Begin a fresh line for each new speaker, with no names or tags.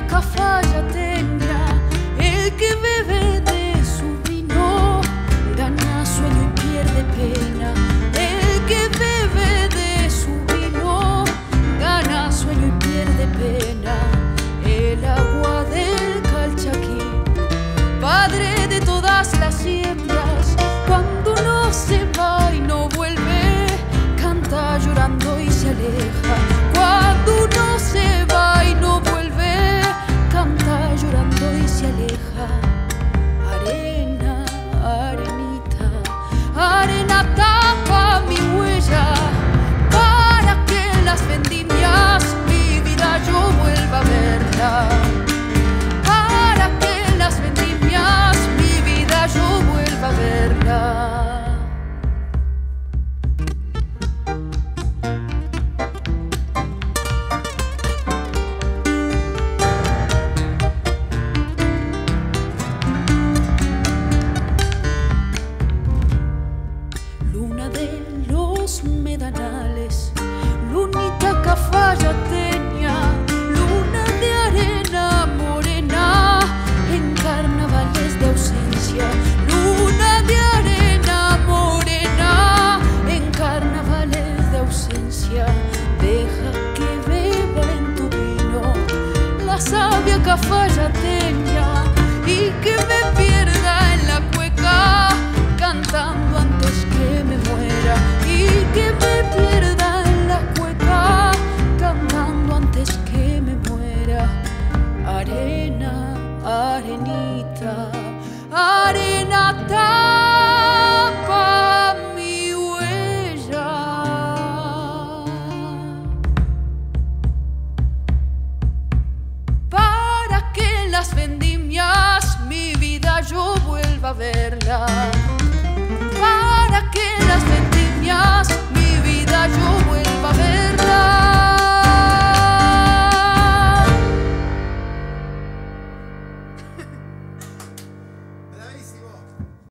la cafalla tenga el que bebe de su vino, gana sueño y pierde pena. El que bebe de su vino, gana sueño y pierde pena. El agua del calchaquí, padre de todas las siembras, cuando no se va y no vuelve, canta llorando y se aleja. socialiste. medanales, lunita cafayateña, luna de arena morena, en carnavales de ausencia, luna de arena morena, en carnavales de ausencia, deja que beba en tu vino. La sabia cafayateña. arenita, arena tapa mi huella. Para que en las vendimias mi vida yo vuelva a verla.